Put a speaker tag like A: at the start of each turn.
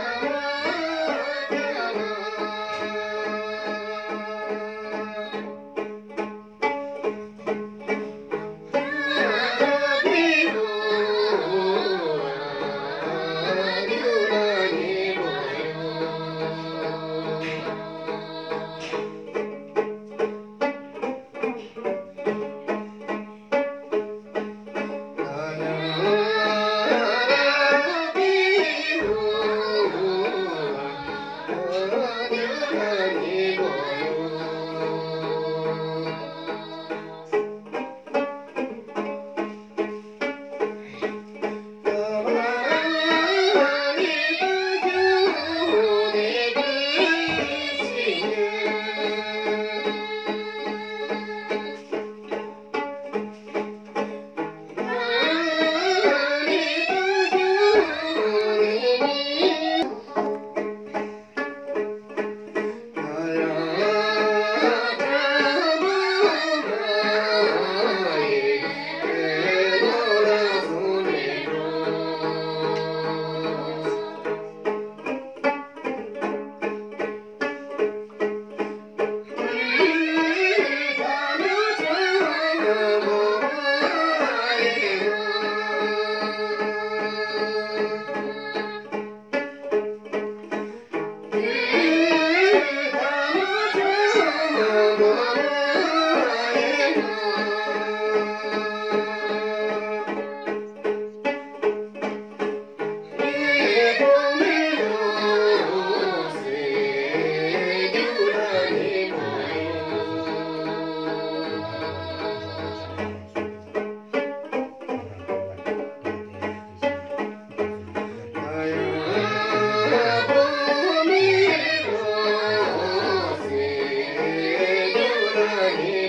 A: Thank Amen.